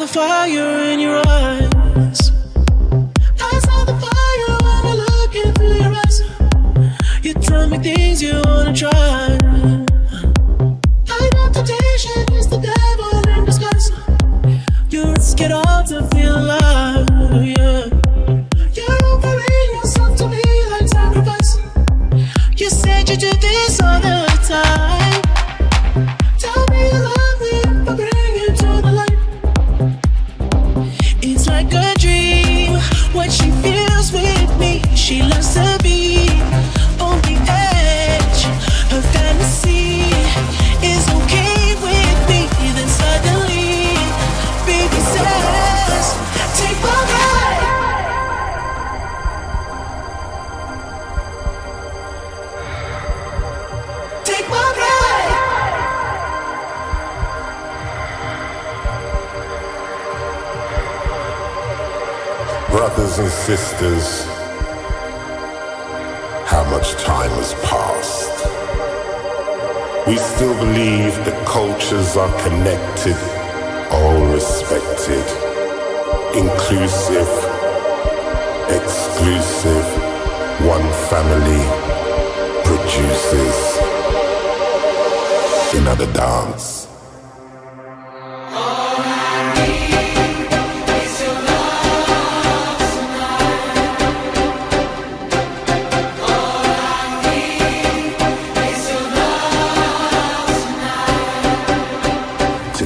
the fire in your eyes. I saw the fire when I look into your eyes. You tell me things you wanna try. I know temptation is the devil in disguise. You risk it all to feel alive. You're offering yourself to me like sacrifice. You said you do this all the time. Brothers and sisters, how much time has passed? We still believe that cultures are connected, all respected, inclusive, exclusive, one family produces another dance.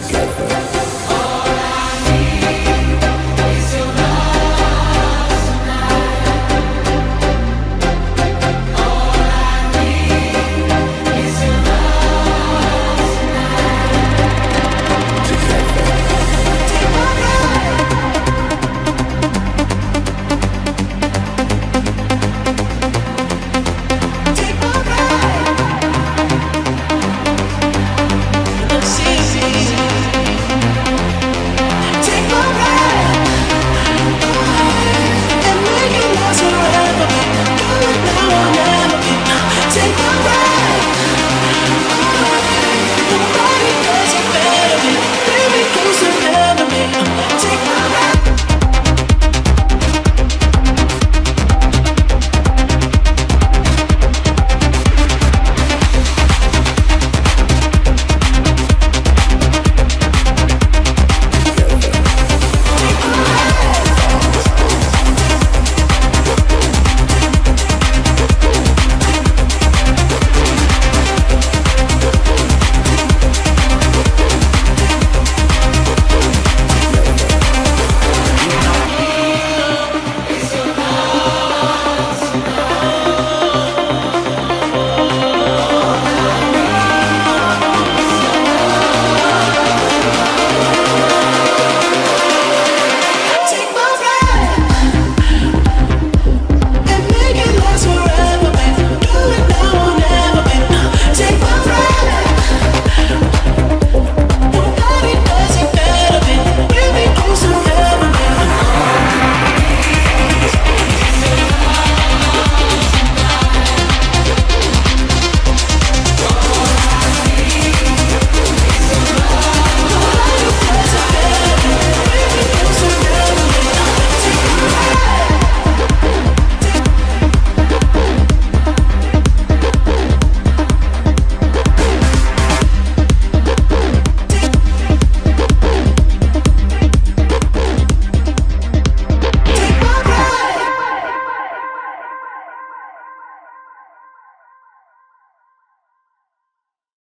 together.